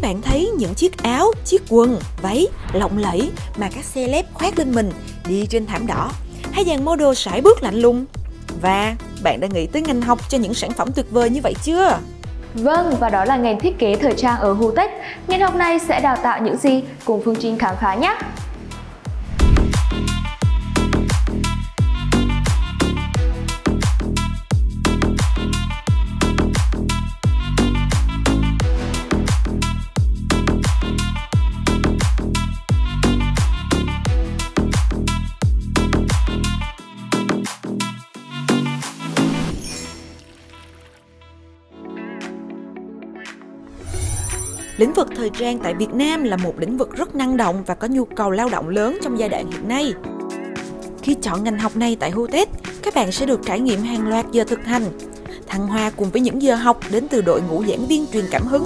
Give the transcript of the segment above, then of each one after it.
Khi bạn thấy những chiếc áo, chiếc quần, váy lộng lẫy mà các celeb khoác lên mình đi trên thảm đỏ, hay dàn model sải bước lạnh lùng, và bạn đã nghĩ tới ngành học cho những sản phẩm tuyệt vời như vậy chưa? Vâng, và đó là ngành thiết kế thời trang ở HUTECH. Ngành học này sẽ đào tạo những gì? Cùng Phương Trinh khám phá nhé! Lĩnh vực thời trang tại Việt Nam là một lĩnh vực rất năng động và có nhu cầu lao động lớn trong giai đoạn hiện nay. Khi chọn ngành học này tại hutech các bạn sẽ được trải nghiệm hàng loạt giờ thực hành, thăng hoa cùng với những giờ học đến từ đội ngũ giảng viên truyền cảm hứng,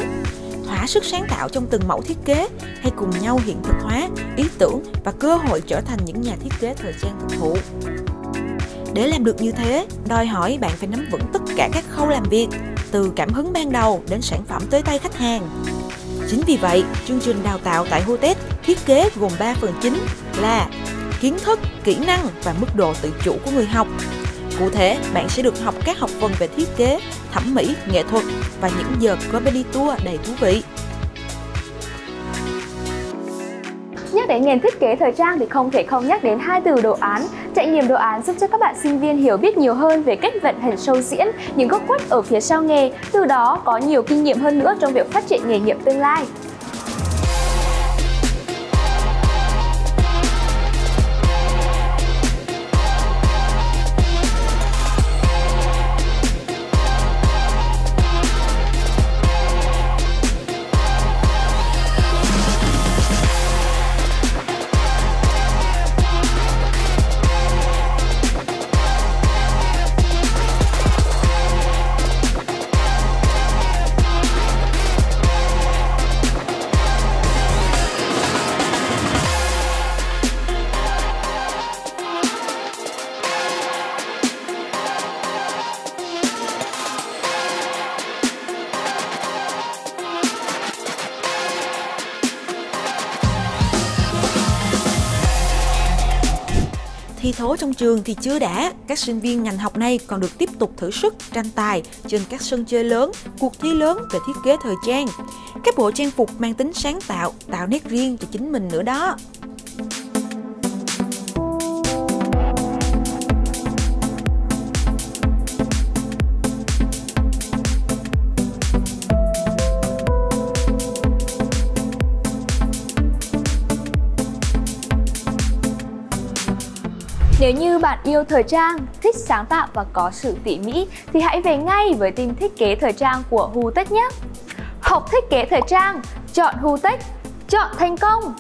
thỏa sức sáng tạo trong từng mẫu thiết kế hay cùng nhau hiện thực hóa ý tưởng và cơ hội trở thành những nhà thiết kế thời trang thực thụ. Để làm được như thế, đòi hỏi bạn phải nắm vững tất cả các khâu làm việc, từ cảm hứng ban đầu đến sản phẩm tới tay khách hàng. Chính vì vậy, chương trình đào tạo tại HOTES thiết kế gồm 3 phần chính là kiến thức, kỹ năng và mức độ tự chủ của người học. Cụ thể, bạn sẽ được học các học phần về thiết kế, thẩm mỹ, nghệ thuật và những giờ comedy tour đầy thú vị. Đến ngành thiết kế thời trang thì không thể không nhắc đến hai từ đồ án. Trải nghiệm đồ án giúp cho các bạn sinh viên hiểu biết nhiều hơn về cách vận hành show diễn, những góc khuất ở phía sau nghề, từ đó có nhiều kinh nghiệm hơn nữa trong việc phát triển nghề nghiệp tương lai. Thi thố trong trường thì chưa đã, các sinh viên ngành học này còn được tiếp tục thử sức, tranh tài trên các sân chơi lớn, cuộc thi lớn về thiết kế thời trang. Các bộ trang phục mang tính sáng tạo, tạo nét riêng cho chính mình nữa đó. Nếu như bạn yêu thời trang, thích sáng tạo và có sự tỉ mỉ thì hãy về ngay với team thiết kế thời trang của HUTECH nhé! Học thiết kế thời trang, chọn HUTECH, chọn thành công!